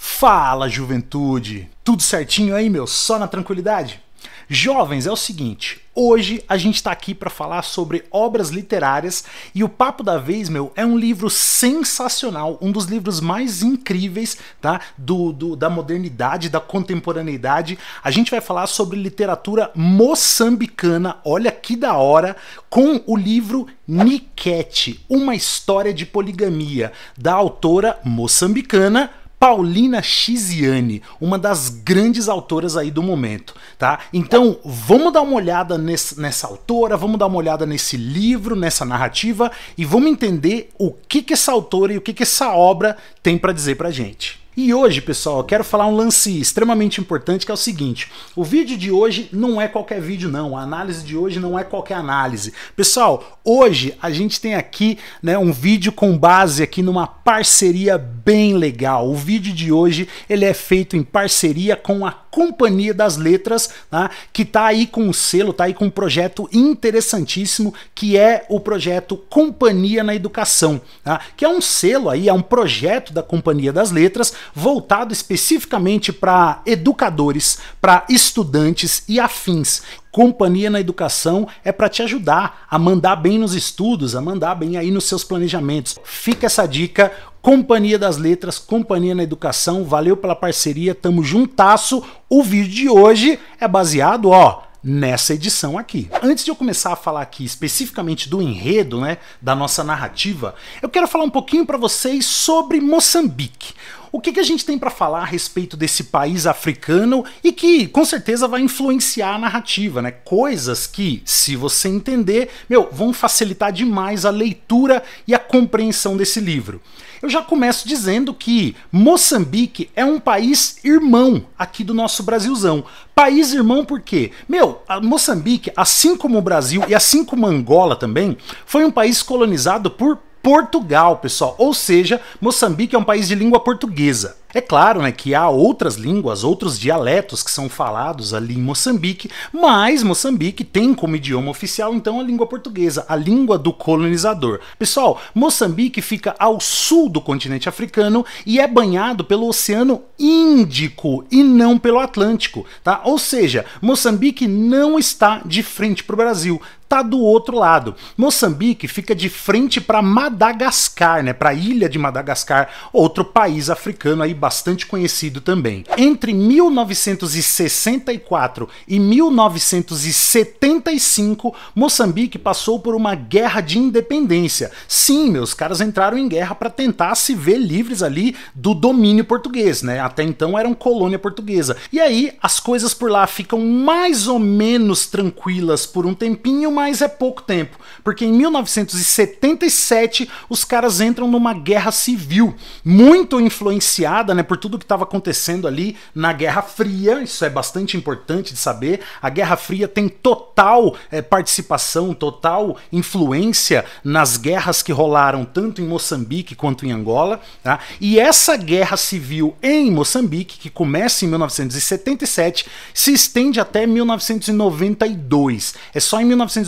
Fala, juventude! Tudo certinho aí, meu? Só na tranquilidade? Jovens, é o seguinte, hoje a gente está aqui para falar sobre obras literárias e o Papo da Vez, meu, é um livro sensacional, um dos livros mais incríveis tá? do, do da modernidade, da contemporaneidade. A gente vai falar sobre literatura moçambicana, olha que da hora, com o livro Niquete, uma história de poligamia, da autora moçambicana Paulina Chiziane, uma das grandes autoras aí do momento, tá? Então, vamos dar uma olhada nesse, nessa autora, vamos dar uma olhada nesse livro, nessa narrativa e vamos entender o que que essa autora e o que que essa obra tem para dizer pra gente. E hoje, pessoal, quero falar um lance extremamente importante que é o seguinte: o vídeo de hoje não é qualquer vídeo, não. A análise de hoje não é qualquer análise. Pessoal, hoje a gente tem aqui né, um vídeo com base aqui numa parceria bem legal. O vídeo de hoje ele é feito em parceria com a Companhia das Letras, tá? que está aí com um selo, está aí com um projeto interessantíssimo, que é o projeto Companhia na Educação, tá? que é um selo aí, é um projeto da Companhia das Letras voltado especificamente para educadores, para estudantes e afins. Companhia na Educação é para te ajudar a mandar bem nos estudos, a mandar bem aí nos seus planejamentos. Fica essa dica. Companhia das Letras, Companhia na Educação, valeu pela parceria, tamo juntasso. O vídeo de hoje é baseado, ó, nessa edição aqui. Antes de eu começar a falar aqui especificamente do enredo, né, da nossa narrativa, eu quero falar um pouquinho para vocês sobre Moçambique. O que, que a gente tem para falar a respeito desse país africano e que com certeza vai influenciar a narrativa, né? Coisas que, se você entender, meu, vão facilitar demais a leitura e a compreensão desse livro. Eu já começo dizendo que Moçambique é um país irmão aqui do nosso Brasilzão. País irmão por quê? Meu, Moçambique, assim como o Brasil e assim como Angola também, foi um país colonizado por Portugal, pessoal. Ou seja, Moçambique é um país de língua portuguesa. É claro né, que há outras línguas, outros dialetos que são falados ali em Moçambique, mas Moçambique tem como idioma oficial então a língua portuguesa, a língua do colonizador. Pessoal, Moçambique fica ao sul do continente africano e é banhado pelo Oceano Índico e não pelo Atlântico, tá? Ou seja, Moçambique não está de frente para o Brasil, tá do outro lado. Moçambique fica de frente para Madagascar, né, para a ilha de Madagascar, outro país africano aí bastante conhecido também. Entre 1964 e 1975, Moçambique passou por uma guerra de independência. Sim, meus caras entraram em guerra para tentar se ver livres ali do domínio português, né? Até então eram colônia portuguesa. E aí as coisas por lá ficam mais ou menos tranquilas por um tempinho, mas é pouco tempo, porque em 1977 os caras entram numa guerra civil, muito influenciada né, por tudo que estava acontecendo ali na Guerra Fria, isso é bastante importante de saber. A Guerra Fria tem total é, participação, total influência nas guerras que rolaram tanto em Moçambique quanto em Angola. Tá? E essa guerra civil em Moçambique, que começa em 1977, se estende até 1992. É só em 1992,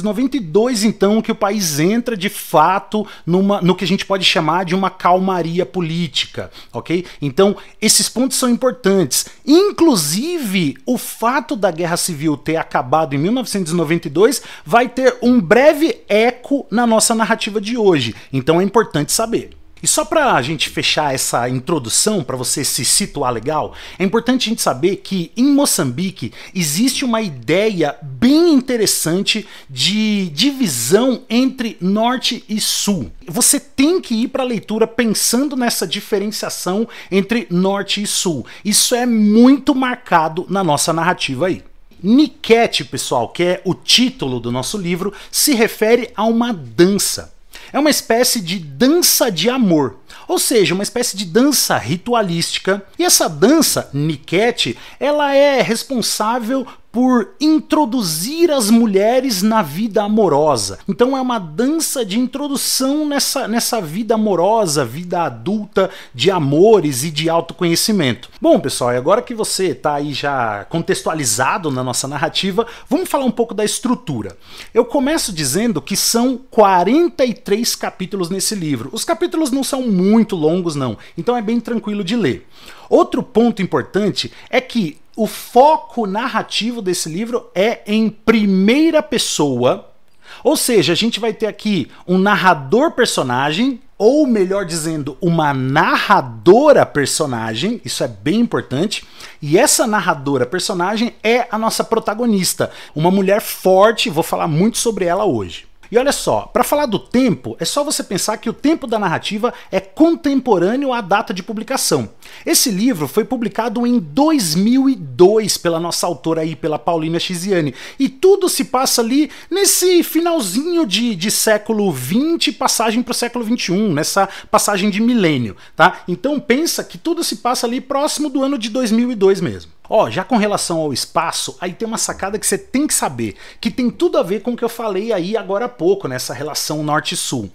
então, que o país entra de fato numa, no que a gente pode chamar de uma calmaria política, ok? Então, esses pontos são importantes. Inclusive, o fato da Guerra Civil ter acabado em 1992 vai ter um breve eco na nossa narrativa de hoje. Então é importante saber. E só para a gente fechar essa introdução, para você se situar legal, é importante a gente saber que em Moçambique existe uma ideia bem interessante de divisão entre norte e sul. Você tem que ir para a leitura pensando nessa diferenciação entre norte e sul. Isso é muito marcado na nossa narrativa aí. Niquete, pessoal, que é o título do nosso livro, se refere a uma dança. É uma espécie de dança de amor, ou seja, uma espécie de dança ritualística. E essa dança, Niquete, ela é responsável por introduzir as mulheres na vida amorosa. Então é uma dança de introdução nessa, nessa vida amorosa, vida adulta, de amores e de autoconhecimento. Bom, pessoal, e agora que você está aí já contextualizado na nossa narrativa, vamos falar um pouco da estrutura. Eu começo dizendo que são 43 capítulos nesse livro. Os capítulos não são muito longos, não, então é bem tranquilo de ler. Outro ponto importante é que o foco narrativo desse livro é em primeira pessoa, ou seja, a gente vai ter aqui um narrador personagem, ou melhor dizendo, uma narradora personagem, isso é bem importante, e essa narradora personagem é a nossa protagonista, uma mulher forte, vou falar muito sobre ela hoje. E olha só, para falar do tempo, é só você pensar que o tempo da narrativa é contemporâneo à data de publicação. Esse livro foi publicado em 2002 pela nossa autora aí, pela Paulina Chiziane, e tudo se passa ali nesse finalzinho de, de século 20, passagem para o século 21, nessa passagem de milênio, tá? Então pensa que tudo se passa ali próximo do ano de 2002 mesmo. Ó, já com relação ao espaço, aí tem uma sacada que você tem que saber, que tem tudo a ver com o que eu falei aí agora há pouco, nessa relação norte-sul.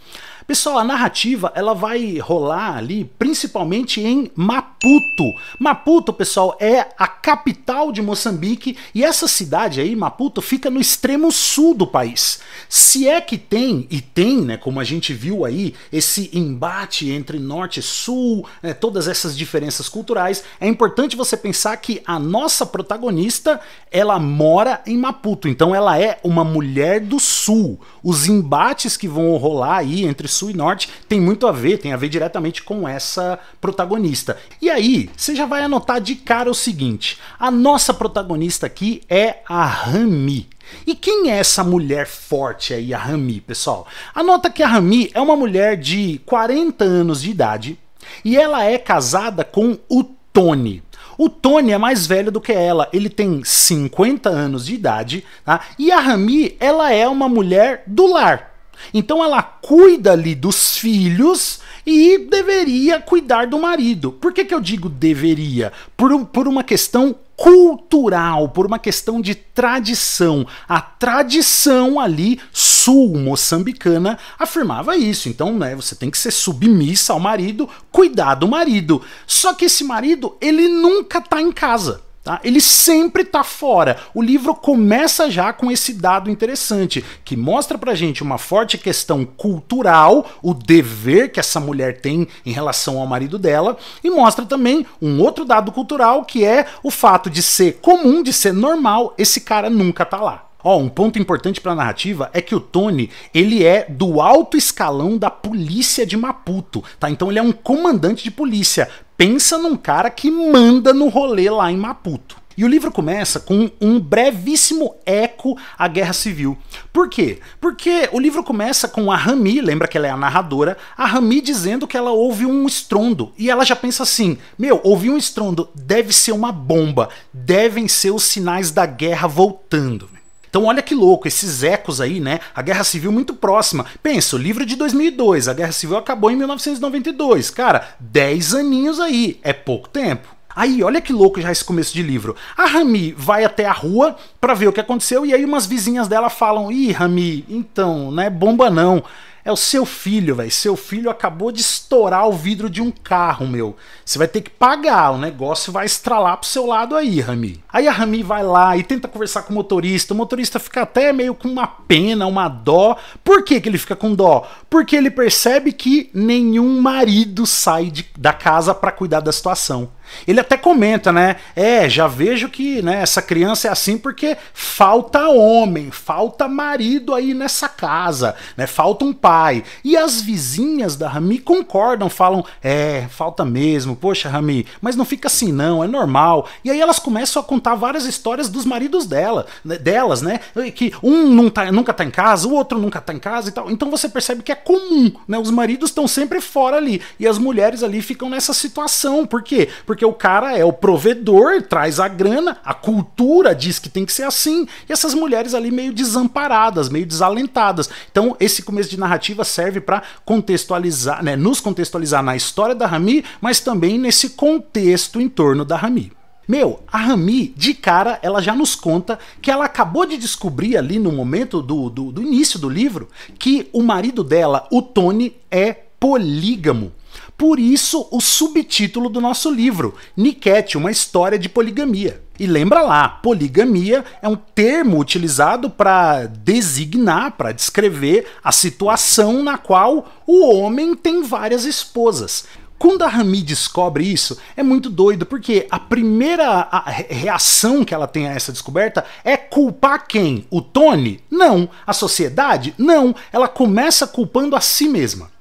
Pessoal, a narrativa ela vai rolar ali principalmente em Maputo. Maputo, pessoal, é a capital de Moçambique e essa cidade aí, Maputo, fica no extremo sul do país. Se é que tem, e tem, né, como a gente viu aí, esse embate entre norte e sul, né, todas essas diferenças culturais, é importante você pensar que a nossa protagonista, ela mora em Maputo, então ela é uma mulher do sul. Os embates que vão rolar aí entre sul e norte tem muito a ver, tem a ver diretamente com essa protagonista. E aí, você já vai anotar de cara o seguinte: a nossa protagonista aqui é a Rami. E quem é essa mulher forte aí, a Rami, pessoal? Anota que a Rami é uma mulher de 40 anos de idade e ela é casada com o Tony. O Tony é mais velho do que ela, ele tem 50 anos de idade, tá? E a Rami, ela é uma mulher do lar. Então ela cuida ali dos filhos e deveria cuidar do marido. Por que, que eu digo deveria? Por, por uma questão cultural, por uma questão de tradição. A tradição ali sul-moçambicana afirmava isso. Então, né, você tem que ser submissa ao marido, cuidar do marido. Só que esse marido, ele nunca tá em casa. Tá? Ele sempre está fora. O livro começa já com esse dado interessante, que mostra pra gente uma forte questão cultural, o dever que essa mulher tem em relação ao marido dela, e mostra também um outro dado cultural, que é o fato de ser comum, de ser normal, esse cara nunca tá lá. Ó, um ponto importante para a narrativa é que o Tony, ele é do alto escalão da polícia de Maputo, tá? Então ele é um comandante de polícia. Pensa num cara que manda no rolê lá em Maputo. E o livro começa com um brevíssimo eco à Guerra Civil. Por quê? Porque o livro começa com a Rami, lembra que ela é a narradora, a Rami dizendo que ela ouve um estrondo. E ela já pensa assim: meu, ouvi um estrondo, deve ser uma bomba, devem ser os sinais da guerra voltando. Então olha que louco, esses ecos aí, né? A Guerra Civil muito próxima. Pensa, o livro de 2002, a Guerra Civil acabou em 1992. Cara, 10 aninhos aí, é pouco tempo. Aí, olha que louco já esse começo de livro. A Rami vai até a rua para ver o que aconteceu e aí umas vizinhas dela falam: "Ih, Rami, então, não é bomba não. É o seu filho, velho. Seu filho acabou de estourar o vidro de um carro, meu. Você vai ter que pagar, o negócio vai estralar pro seu lado aí, Rami. Aí a Rami vai lá e tenta conversar com o motorista. O motorista fica até meio com uma pena, uma dó. Por que, que ele fica com dó? Porque ele percebe que nenhum marido sai de, da casa para cuidar da situação. Ele até comenta, né? É, já vejo que né, essa criança é assim porque falta homem, falta marido aí nessa casa, né? Falta um pai. E as vizinhas da Rami concordam, falam: é, falta mesmo, poxa, Rami, mas não fica assim não, é normal. E aí elas começam a contar várias histórias dos maridos dela, né, delas, né? Que um não tá, nunca tá em casa, o outro nunca tá em casa e tal. Então você percebe que é comum, né? Os maridos estão sempre fora ali e as mulheres ali ficam nessa situação. Por quê? Porque porque o cara é o provedor, traz a grana, a cultura diz que tem que ser assim, e essas mulheres ali meio desamparadas, meio desalentadas. Então, esse começo de narrativa serve para contextualizar, né, nos contextualizar na história da Rami, mas também nesse contexto em torno da Rami. Meu, a Rami, de cara, ela já nos conta que ela acabou de descobrir ali no momento do, do, do início do livro que o marido dela, o Tony, é polígamo. Por isso, o subtítulo do nosso livro, Niket, uma história de poligamia. E lembra lá, poligamia é um termo utilizado para designar, para descrever a situação na qual o homem tem várias esposas. Quando a Rami descobre isso, é muito doido, porque a primeira reação que ela tem a essa descoberta é culpar quem? O Tony? Não. A sociedade? Não. Ela começa culpando a si mesma.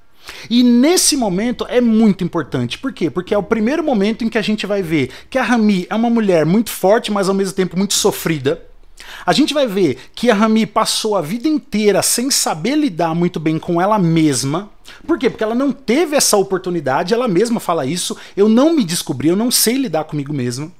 E nesse momento é muito importante. Por quê? Porque é o primeiro momento em que a gente vai ver que a Rami é uma mulher muito forte, mas ao mesmo tempo muito sofrida. A gente vai ver que a Rami passou a vida inteira sem saber lidar muito bem com ela mesma. Por quê? Porque ela não teve essa oportunidade, ela mesma fala isso. Eu não me descobri, eu não sei lidar comigo mesma.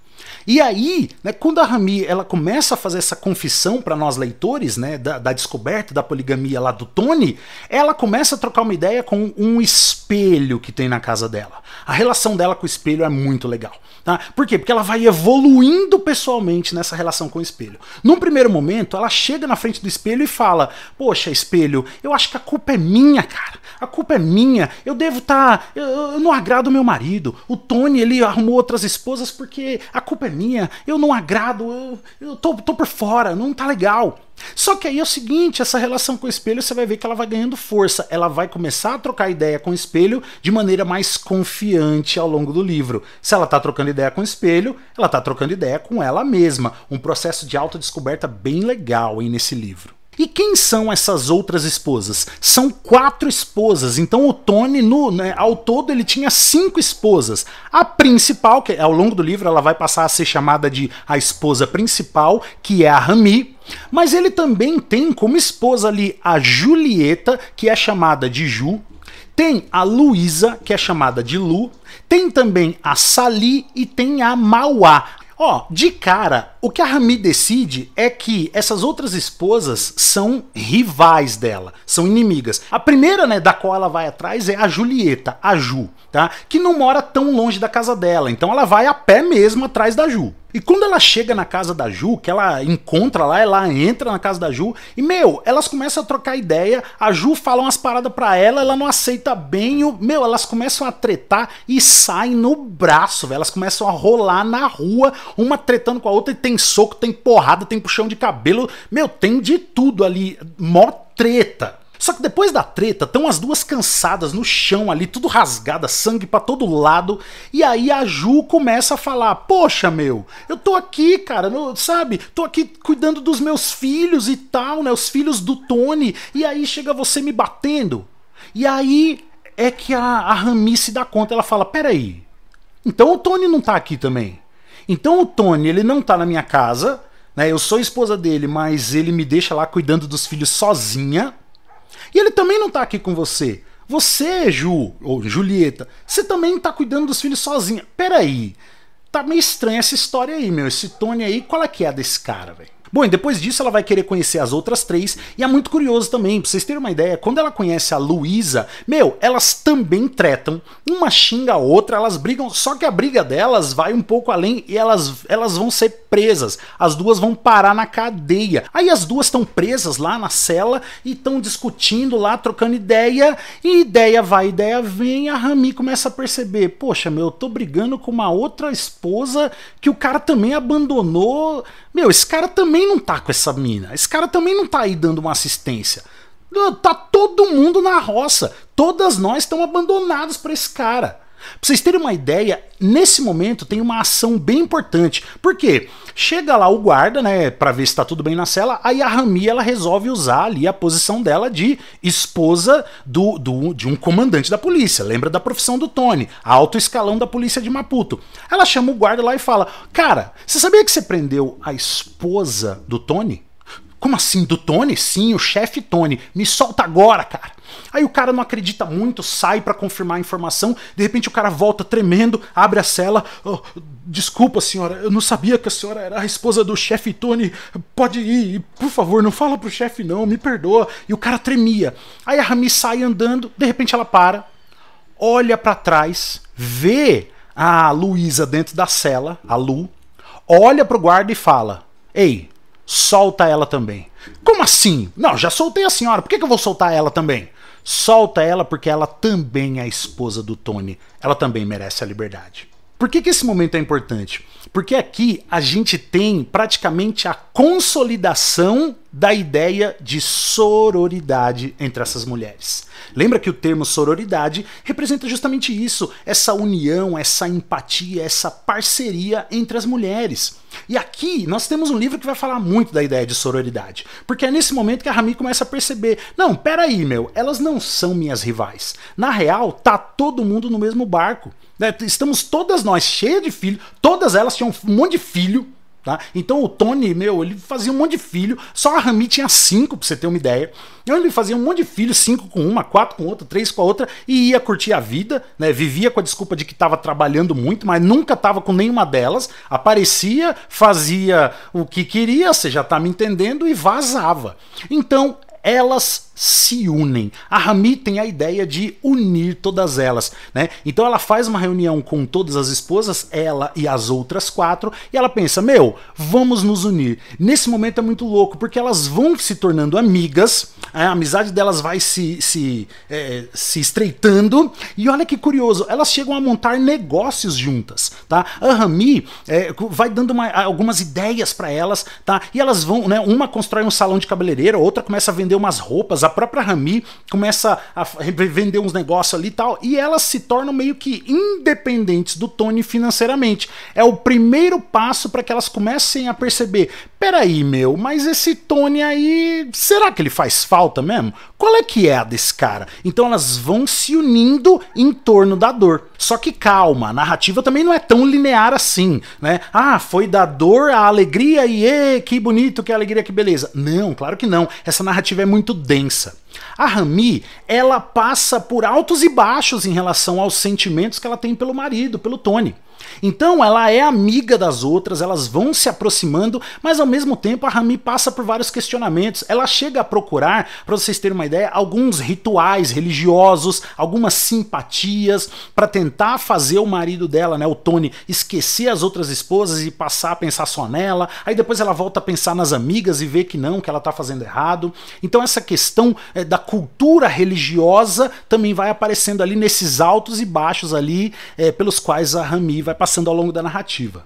E aí, né, quando a Rami ela começa a fazer essa confissão para nós leitores, né, da, da, descoberta da poligamia lá do Tony, ela começa a trocar uma ideia com um espelho que tem na casa dela. A relação dela com o espelho é muito legal. Tá? Por quê? Porque ela vai evoluindo pessoalmente nessa relação com o espelho. Num primeiro momento, ela chega na frente do espelho e fala: Poxa, espelho, eu acho que a culpa é minha, cara. A culpa é minha. Eu devo estar. Tá, eu, eu, não agrado meu marido. O Tony, ele arrumou outras esposas porque a culpa é minha. Eu não agrado. Eu, eu tô, tô por fora. Não tá legal. Só que aí é o seguinte, essa relação com o espelho você vai ver que ela vai ganhando força, ela vai começar a trocar ideia com o espelho de maneira mais confiante ao longo do livro. Se ela está trocando ideia com o espelho, ela está trocando ideia com ela mesma, um processo de autodescoberta bem legal aí nesse livro. E quem são essas outras esposas? São quatro esposas. Então o Tony, no, né, ao todo, ele tinha cinco esposas. A principal, que ao longo do livro ela vai passar a ser chamada de a esposa principal, que é a Rami. Mas ele também tem como esposa ali a Julieta, que é chamada de Ju. Tem a Luísa, que é chamada de Lu. Tem também a Sali e tem a Mauá. Ó, de cara, o que a Rami decide é que essas outras esposas são rivais dela, são inimigas. A primeira, né, da qual ela vai atrás é a Julieta, a Ju, tá? Que não mora tão longe da casa dela, então ela vai a pé mesmo atrás da Ju. E quando ela chega na casa da Ju, que ela encontra lá, ela entra na casa da Ju, e meu, elas começam a trocar ideia, a Ju fala umas paradas pra ela, ela não aceita bem, o, meu, elas começam a tretar e saem no braço, velho. Elas começam a rolar na rua, uma tretando com a outra, e tem soco, tem porrada, tem puxão de cabelo, meu, tem de tudo ali, mó treta. Só que depois da treta, estão as duas cansadas no chão ali, tudo rasgada, sangue para todo lado. E aí a Ju começa a falar: Poxa, meu, eu tô aqui, cara, sabe? Tô aqui cuidando dos meus filhos e tal, né? Os filhos do Tony. E aí chega você me batendo. E aí é que a, a Rami se dá conta. Ela fala: Peraí, então o Tony não tá aqui também. Então o Tony, ele não tá na minha casa. Né, eu sou esposa dele, mas ele me deixa lá cuidando dos filhos sozinha. E ele também não tá aqui com você. Você, Ju, ou Julieta, você também tá cuidando dos filhos sozinha. Peraí, tá meio estranha essa história aí, meu. Esse Tony aí, qual é que é desse cara, velho? Bom, e depois disso ela vai querer conhecer as outras três, e é muito curioso também, pra vocês terem uma ideia, quando ela conhece a Luísa, meu, elas também tretam, uma xinga a outra, elas brigam, só que a briga delas vai um pouco além e elas, elas vão ser presas, as duas vão parar na cadeia. Aí as duas estão presas lá na cela e estão discutindo lá, trocando ideia, e ideia vai, ideia vem, a Rami começa a perceber, poxa, meu, eu tô brigando com uma outra esposa que o cara também abandonou, meu, esse cara também também não tá com essa mina. Esse cara também não tá aí dando uma assistência. Tá todo mundo na roça. Todas nós estamos abandonados para esse cara. Pra vocês terem uma ideia, nesse momento tem uma ação bem importante. Por quê? Chega lá o guarda, né, para ver se tá tudo bem na cela, aí a Rami ela resolve usar ali a posição dela de esposa do, do, de um comandante da polícia. Lembra da profissão do Tony, alto escalão da polícia de Maputo. Ela chama o guarda lá e fala: Cara, você sabia que você prendeu a esposa do Tony? Como assim, do Tony? Sim, o chefe Tony. Me solta agora, cara. Aí o cara não acredita muito, sai para confirmar a informação. De repente o cara volta tremendo, abre a cela. Oh, desculpa, senhora, eu não sabia que a senhora era a esposa do chefe Tony. Pode ir, por favor, não fala pro chefe não, me perdoa. E o cara tremia. Aí a Rami sai andando, de repente ela para, olha para trás, vê a Luísa dentro da cela, a Lu, olha pro guarda e fala: Ei, solta ela também. Como assim? Não, já soltei a senhora, por que, que eu vou soltar ela também? Solta ela porque ela também é esposa do Tony. Ela também merece a liberdade. Por que, que esse momento é importante? Porque aqui a gente tem praticamente a consolidação da ideia de sororidade entre essas mulheres. Lembra que o termo sororidade representa justamente isso, essa união, essa empatia, essa parceria entre as mulheres. E aqui nós temos um livro que vai falar muito da ideia de sororidade, porque é nesse momento que a Rami começa a perceber, não, peraí, meu, elas não são minhas rivais. Na real, tá todo mundo no mesmo barco. Né? Estamos todas nós cheias de filhos, todas elas tinham um monte de filho, Tá? Então o Tony, meu, ele fazia um monte de filho, só a Rami tinha cinco, pra você ter uma ideia. Então ele fazia um monte de filho, cinco com uma, quatro com outra, três com a outra, e ia curtir a vida, né? Vivia com a desculpa de que estava trabalhando muito, mas nunca estava com nenhuma delas. Aparecia, fazia o que queria, você já tá me entendendo, e vazava. Então elas se unem. A Rami tem a ideia de unir todas elas, né? Então ela faz uma reunião com todas as esposas, ela e as outras quatro, e ela pensa: meu, vamos nos unir. Nesse momento é muito louco, porque elas vão se tornando amigas, a amizade delas vai se, se, é, se estreitando, e olha que curioso, elas chegam a montar negócios juntas, tá? A Rami é, vai dando uma, algumas ideias para elas, tá? E elas vão, né? Uma constrói um salão de cabeleireiro, outra começa a vender umas roupas, a própria Rami começa a vender uns negócios ali e tal, e elas se tornam meio que independentes do Tony financeiramente. É o primeiro passo para que elas comecem a perceber: peraí, meu, mas esse Tony aí, será que ele faz falta mesmo? Qual é que é a desse cara? Então elas vão se unindo em torno da dor. Só que calma, a narrativa também não é tão linear assim, né? Ah, foi da dor à alegria e ê, que bonito, que alegria, que beleza. Não, claro que não. Essa narrativa é muito densa. A Rami, ela passa por altos e baixos em relação aos sentimentos que ela tem pelo marido, pelo Tony. Então ela é amiga das outras, elas vão se aproximando, mas ao mesmo tempo a Rami passa por vários questionamentos. Ela chega a procurar, para vocês terem uma ideia, alguns rituais religiosos, algumas simpatias para tentar fazer o marido dela, né, o Tony, esquecer as outras esposas e passar a pensar só nela. Aí depois ela volta a pensar nas amigas e vê que não, que ela tá fazendo errado. Então essa questão é, da cultura religiosa também vai aparecendo ali nesses altos e baixos ali é, pelos quais a Rami vai passando ao longo da narrativa.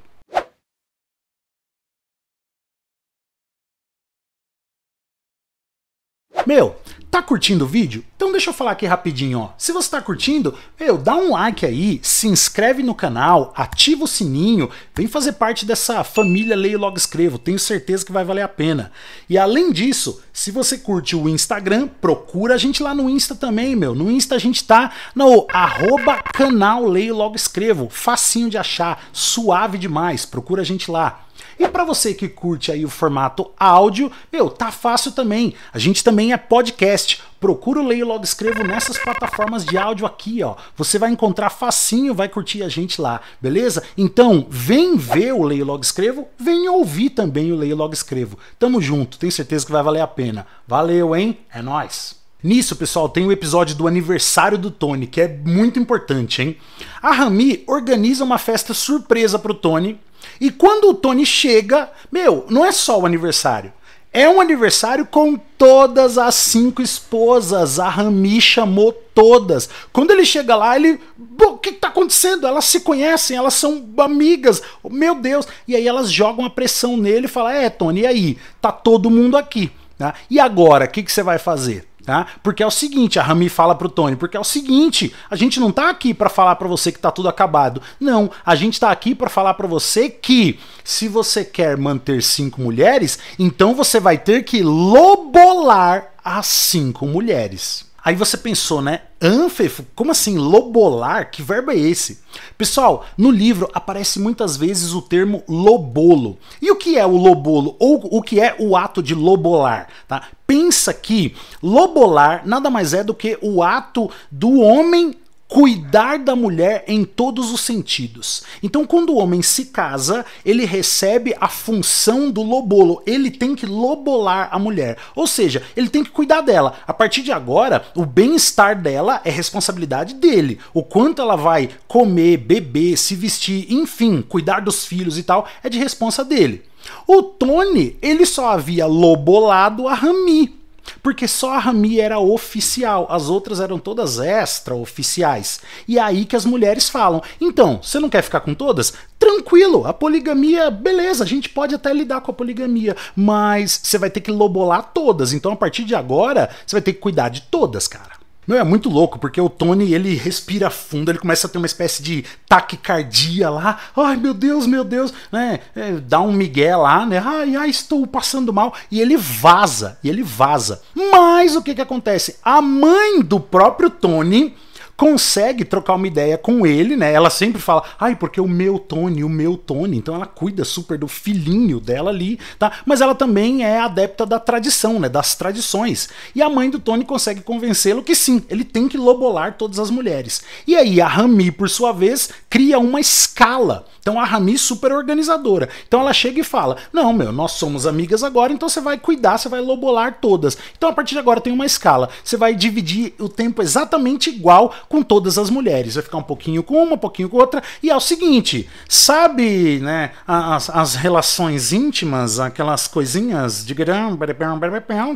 Meu, Tá curtindo o vídeo? Então deixa eu falar aqui rapidinho, ó. Se você tá curtindo, meu, dá um like aí, se inscreve no canal, ativa o sininho, vem fazer parte dessa família Leio Logo Escrevo, tenho certeza que vai valer a pena. E além disso, se você curte o Instagram, procura a gente lá no Insta também, meu. No Insta a gente tá no arroba canal Leio Logo Escrevo, facinho de achar, suave demais, procura a gente lá. E para você que curte aí o formato áudio, meu, tá fácil também. A gente também é podcast. Procura o Leio Logo Escrevo nessas plataformas de áudio aqui, ó. Você vai encontrar facinho, vai curtir a gente lá, beleza? Então, vem ver o Leio Logo Escrevo, vem ouvir também o Leio Logo Escrevo. Tamo junto, tenho certeza que vai valer a pena. Valeu, hein? É nós. Nisso, pessoal, tem o episódio do aniversário do Tony, que é muito importante, hein? A Rami organiza uma festa surpresa pro Tony e quando o Tony chega, meu, não é só o aniversário. É um aniversário com todas as cinco esposas. A Rami chamou todas. Quando ele chega lá, ele. O que está acontecendo? Elas se conhecem, elas são amigas. Meu Deus. E aí elas jogam a pressão nele e falam: É, Tony, e aí? Tá todo mundo aqui. Tá? E agora, o que, que você vai fazer? Tá? Porque é o seguinte, a Rami fala pro Tony, porque é o seguinte, a gente não tá aqui para falar para você que tá tudo acabado. Não, a gente tá aqui para falar para você que se você quer manter cinco mulheres, então você vai ter que lobolar as cinco mulheres. Aí você pensou, né? Anfefo? Como assim? Lobolar? Que verbo é esse? Pessoal, no livro aparece muitas vezes o termo lobolo. E o que é o lobolo? Ou o que é o ato de lobolar? Tá? Pensa que lobolar nada mais é do que o ato do homem cuidar da mulher em todos os sentidos. Então, quando o homem se casa, ele recebe a função do lobolo. Ele tem que lobolar a mulher. Ou seja, ele tem que cuidar dela. A partir de agora, o bem-estar dela é responsabilidade dele. O quanto ela vai comer, beber, se vestir, enfim, cuidar dos filhos e tal, é de responsa dele. O Tony, ele só havia lobolado a Rami porque só a Rami era oficial, as outras eram todas extra-oficiais. E é aí que as mulheres falam: então, você não quer ficar com todas? Tranquilo, a poligamia, beleza, a gente pode até lidar com a poligamia, mas você vai ter que lobolar todas. Então, a partir de agora, você vai ter que cuidar de todas, cara. Meu, é muito louco, porque o Tony, ele respira fundo, ele começa a ter uma espécie de taquicardia lá. Ai, meu Deus, meu Deus, né? É, dá um migué lá, né? Ai, ai, estou passando mal. E ele vaza, e ele vaza. Mas o que que acontece? A mãe do próprio Tony consegue trocar uma ideia com ele, né? Ela sempre fala, ai, porque o meu Tony, o meu Tony. Então ela cuida super do filhinho dela ali, tá? Mas ela também é adepta da tradição, né? Das tradições. E a mãe do Tony consegue convencê-lo que sim, ele tem que lobolar todas as mulheres. E aí a Rami, por sua vez, cria uma escala. Então a Rami super organizadora. Então ela chega e fala: Não, meu, nós somos amigas agora, então você vai cuidar, você vai lobolar todas. Então a partir de agora tem uma escala. Você vai dividir o tempo exatamente igual com todas as mulheres. Vai ficar um pouquinho com uma, um pouquinho com outra. E é o seguinte, sabe, né, as, as relações íntimas, aquelas coisinhas de grão,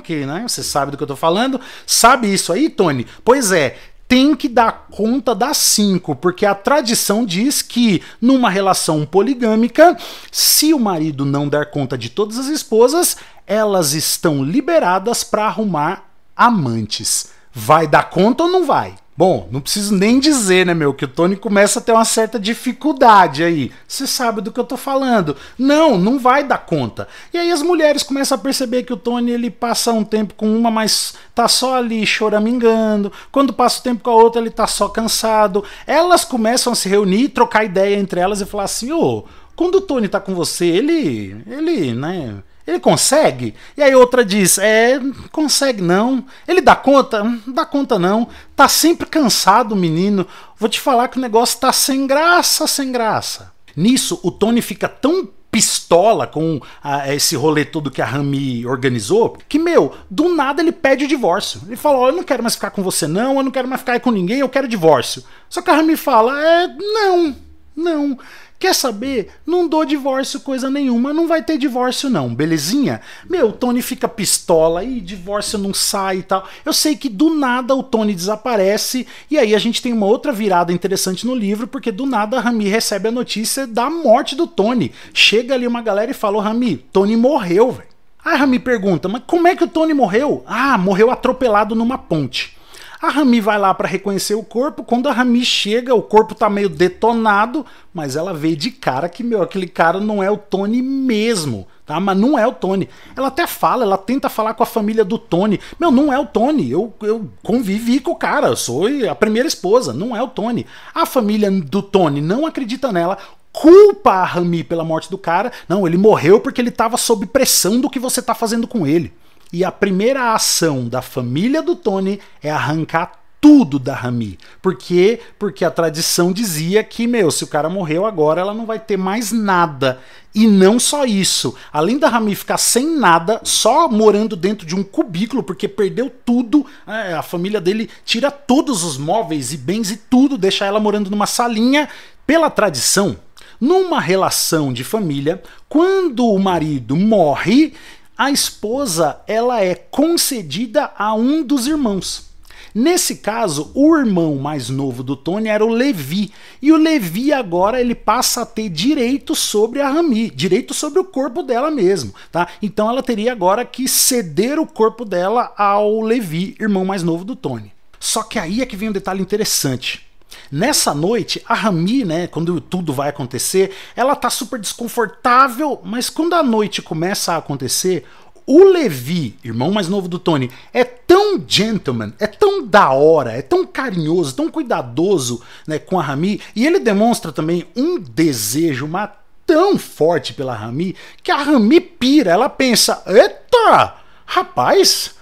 que, né, você sabe do que eu tô falando? Sabe isso aí, Tony? Pois é, tem que dar conta das cinco, porque a tradição diz que numa relação poligâmica, se o marido não der conta de todas as esposas, elas estão liberadas para arrumar amantes. Vai dar conta ou não vai? Bom, não preciso nem dizer, né, meu, que o Tony começa a ter uma certa dificuldade aí. Você sabe do que eu tô falando. Não, não vai dar conta. E aí as mulheres começam a perceber que o Tony ele passa um tempo com uma, mas tá só ali choramingando. Quando passa o tempo com a outra, ele tá só cansado. Elas começam a se reunir, trocar ideia entre elas e falar assim: "Ô, quando o Tony tá com você, ele, ele, né, ele consegue? E aí outra diz: É, consegue não. Ele dá conta? Não dá conta não. Tá sempre cansado menino. Vou te falar que o negócio tá sem graça, sem graça. Nisso, o Tony fica tão pistola com a, esse rolê todo que a Rami organizou, que, meu, do nada ele pede o divórcio. Ele fala: Ó, oh, eu não quero mais ficar com você, não, eu não quero mais ficar com ninguém, eu quero divórcio. Só que a Rami fala: É, não, não. Quer saber? Não dou divórcio coisa nenhuma, não vai ter divórcio não, belezinha? Meu, o Tony fica pistola e divórcio não sai e tal. Eu sei que do nada o Tony desaparece e aí a gente tem uma outra virada interessante no livro, porque do nada a Rami recebe a notícia da morte do Tony. Chega ali uma galera e fala: Rami, Tony morreu, velho. A Rami pergunta: Mas como é que o Tony morreu? Ah, morreu atropelado numa ponte. A Rami vai lá para reconhecer o corpo. Quando a Rami chega, o corpo tá meio detonado, mas ela vê de cara que, meu, aquele cara não é o Tony mesmo. Tá, mas não é o Tony. Ela até fala, ela tenta falar com a família do Tony. Meu, não é o Tony. Eu, eu convivi com o cara, eu sou a primeira esposa, não é o Tony. A família do Tony não acredita nela, culpa a Rami pela morte do cara. Não, ele morreu porque ele estava sob pressão do que você tá fazendo com ele. E a primeira ação da família do Tony é arrancar tudo da Rami. Por quê? Porque a tradição dizia que, meu, se o cara morreu agora, ela não vai ter mais nada. E não só isso. Além da Rami ficar sem nada, só morando dentro de um cubículo, porque perdeu tudo, é, a família dele tira todos os móveis e bens e tudo, deixa ela morando numa salinha. Pela tradição, numa relação de família, quando o marido morre, a esposa ela é concedida a um dos irmãos. Nesse caso, o irmão mais novo do Tony era o Levi, e o Levi agora ele passa a ter direito sobre a Rami, direito sobre o corpo dela mesmo, tá? Então ela teria agora que ceder o corpo dela ao Levi, irmão mais novo do Tony. Só que aí é que vem um detalhe interessante. Nessa noite, a Rami, né, quando tudo vai acontecer, ela tá super desconfortável, mas quando a noite começa a acontecer, o Levi, irmão mais novo do Tony, é tão gentleman, é tão da hora, é tão carinhoso, tão cuidadoso né, com a Rami, e ele demonstra também um desejo, uma tão forte pela Rami, que a Rami pira, ela pensa: eita, rapaz,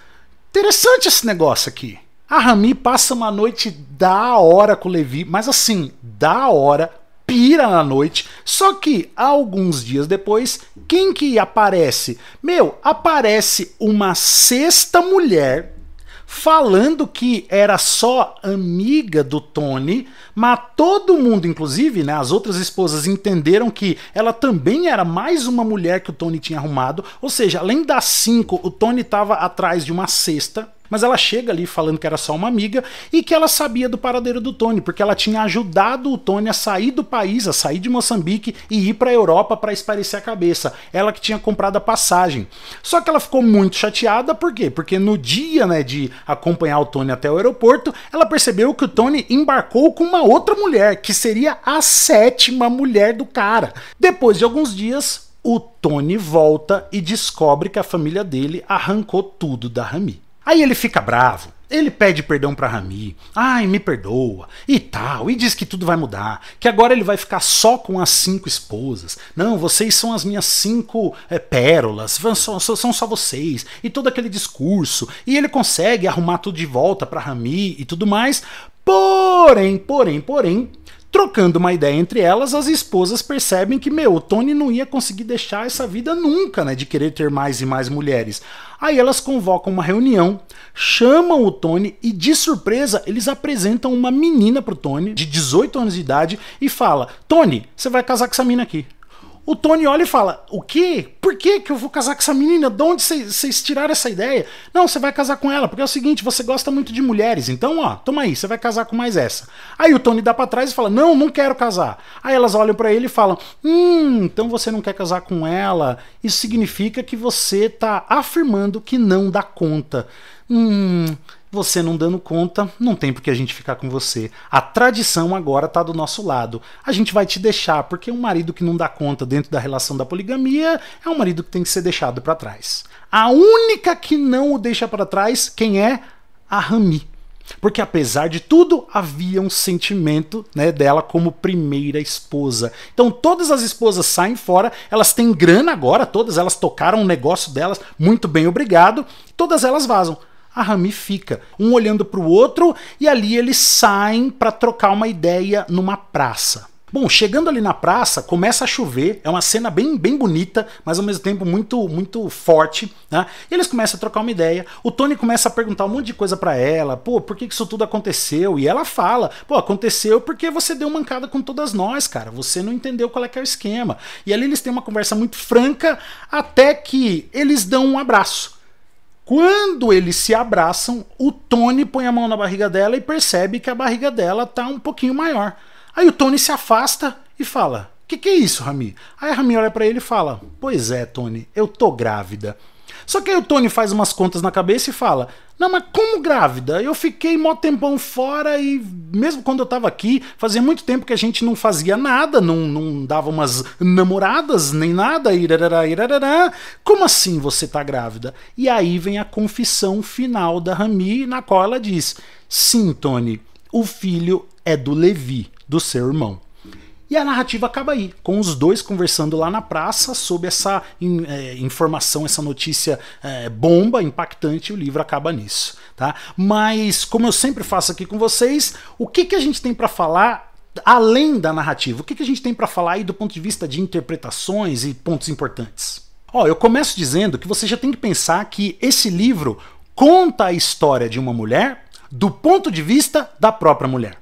interessante esse negócio aqui. A Rami passa uma noite da hora com o Levi, mas assim, da hora, pira na noite. Só que alguns dias depois, quem que aparece? Meu, aparece uma sexta mulher falando que era só amiga do Tony, mas todo mundo, inclusive, né, as outras esposas entenderam que ela também era mais uma mulher que o Tony tinha arrumado, ou seja, além das cinco, o Tony estava atrás de uma sexta. Mas ela chega ali falando que era só uma amiga e que ela sabia do paradeiro do Tony, porque ela tinha ajudado o Tony a sair do país, a sair de Moçambique e ir para a Europa para esparecer a cabeça. Ela que tinha comprado a passagem. Só que ela ficou muito chateada, por quê? Porque no dia né, de acompanhar o Tony até o aeroporto, ela percebeu que o Tony embarcou com uma outra mulher, que seria a sétima mulher do cara. Depois de alguns dias, o Tony volta e descobre que a família dele arrancou tudo da Rami. Aí ele fica bravo. Ele pede perdão para Rami. Ai, me perdoa. E tal. E diz que tudo vai mudar. Que agora ele vai ficar só com as cinco esposas. Não, vocês são as minhas cinco é, pérolas. São, são só vocês. E todo aquele discurso. E ele consegue arrumar tudo de volta para Rami e tudo mais. Porém, porém, porém, Trocando uma ideia entre elas, as esposas percebem que, meu, o Tony não ia conseguir deixar essa vida nunca, né? De querer ter mais e mais mulheres. Aí elas convocam uma reunião, chamam o Tony e, de surpresa, eles apresentam uma menina pro Tony, de 18 anos de idade, e fala: Tony, você vai casar com essa mina aqui. O Tony olha e fala: O quê? Que, que eu vou casar com essa menina? De onde vocês tiraram essa ideia? Não, você vai casar com ela, porque é o seguinte: você gosta muito de mulheres, então, ó, toma aí, você vai casar com mais essa. Aí o Tony dá pra trás e fala: Não, não quero casar. Aí elas olham para ele e falam: Hum, então você não quer casar com ela? Isso significa que você tá afirmando que não dá conta. Hum. Você não dando conta, não tem por que a gente ficar com você. A tradição agora está do nosso lado. A gente vai te deixar, porque um marido que não dá conta dentro da relação da poligamia é um marido que tem que ser deixado para trás. A única que não o deixa para trás, quem é? A Rami. Porque apesar de tudo, havia um sentimento né, dela como primeira esposa. Então todas as esposas saem fora, elas têm grana agora, todas elas tocaram o negócio delas, muito bem, obrigado, todas elas vazam a Rami fica, um olhando para o outro e ali eles saem para trocar uma ideia numa praça. Bom, chegando ali na praça, começa a chover, é uma cena bem, bem bonita, mas ao mesmo tempo muito muito forte, né? E eles começam a trocar uma ideia. O Tony começa a perguntar um monte de coisa para ela, pô, por que isso tudo aconteceu? E ela fala, pô, aconteceu porque você deu mancada com todas nós, cara. Você não entendeu qual é que é o esquema. E ali eles têm uma conversa muito franca até que eles dão um abraço. Quando eles se abraçam, o Tony põe a mão na barriga dela e percebe que a barriga dela tá um pouquinho maior. Aí o Tony se afasta e fala: "Que que é isso, Rami?" Aí a Rami olha para ele e fala: "Pois é, Tony, eu tô grávida." Só que aí o Tony faz umas contas na cabeça e fala: Não, mas como grávida? Eu fiquei mó tempão fora e mesmo quando eu tava aqui, fazia muito tempo que a gente não fazia nada, não, não dava umas namoradas nem nada. Irarará, irarará. Como assim você tá grávida? E aí vem a confissão final da Rami, na qual ela diz: Sim, Tony, o filho é do Levi, do seu irmão. E a narrativa acaba aí, com os dois conversando lá na praça sobre essa é, informação, essa notícia é, bomba, impactante, e o livro acaba nisso. Tá? Mas, como eu sempre faço aqui com vocês, o que, que a gente tem para falar além da narrativa? O que, que a gente tem para falar aí do ponto de vista de interpretações e pontos importantes? Ó, eu começo dizendo que você já tem que pensar que esse livro conta a história de uma mulher do ponto de vista da própria mulher.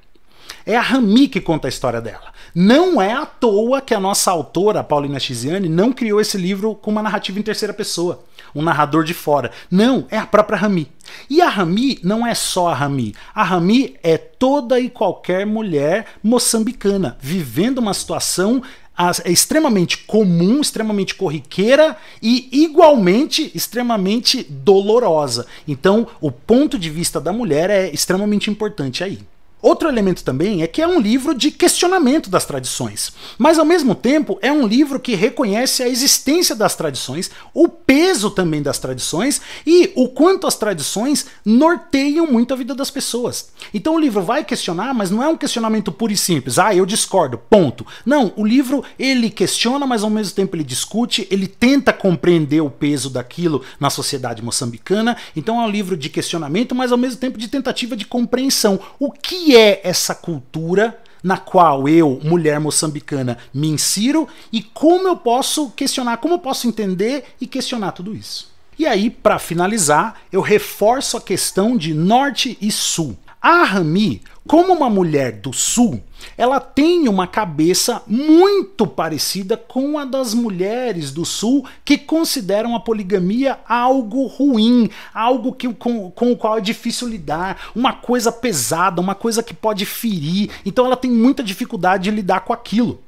É a Rami que conta a história dela. Não é à toa que a nossa autora, Paulina Chiziane, não criou esse livro com uma narrativa em terceira pessoa, um narrador de fora. Não, é a própria Rami. E a Rami não é só a Rami. A Rami é toda e qualquer mulher moçambicana vivendo uma situação extremamente comum, extremamente corriqueira e igualmente extremamente dolorosa. Então, o ponto de vista da mulher é extremamente importante aí. Outro elemento também é que é um livro de questionamento das tradições, mas ao mesmo tempo é um livro que reconhece a existência das tradições, o peso também das tradições e o quanto as tradições norteiam muito a vida das pessoas. Então o livro vai questionar, mas não é um questionamento puro e simples, ah, eu discordo, ponto. Não, o livro ele questiona, mas ao mesmo tempo ele discute, ele tenta compreender o peso daquilo na sociedade moçambicana, então é um livro de questionamento, mas ao mesmo tempo de tentativa de compreensão. O é essa cultura na qual eu, mulher moçambicana, me insiro e como eu posso questionar, como eu posso entender e questionar tudo isso. E aí, para finalizar, eu reforço a questão de norte e sul. A Rami, como uma mulher do sul, ela tem uma cabeça muito parecida com a das mulheres do sul que consideram a poligamia algo ruim, algo que, com, com o qual é difícil lidar, uma coisa pesada, uma coisa que pode ferir. Então ela tem muita dificuldade de lidar com aquilo.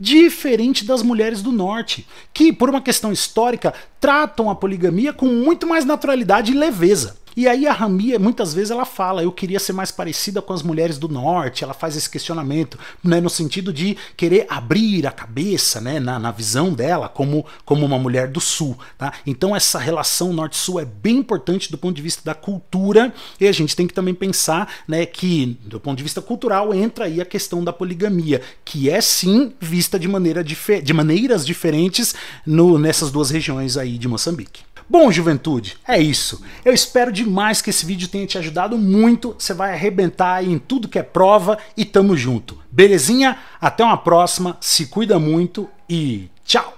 Diferente das mulheres do norte, que, por uma questão histórica, tratam a poligamia com muito mais naturalidade e leveza. E aí a Rami, muitas vezes, ela fala: eu queria ser mais parecida com as mulheres do norte. Ela faz esse questionamento, né, no sentido de querer abrir a cabeça, né, na, na visão dela, como, como uma mulher do sul. Tá? Então, essa relação norte-sul é bem importante do ponto de vista da cultura. E a gente tem que também pensar né, que, do ponto de vista cultural, entra aí a questão da poligamia, que é sim vista de, maneira de maneiras diferentes no, nessas duas regiões aí de Moçambique. Bom, juventude, é isso. Eu espero demais que esse vídeo tenha te ajudado muito. Você vai arrebentar aí em tudo que é prova e tamo junto. Belezinha? Até uma próxima, se cuida muito e tchau!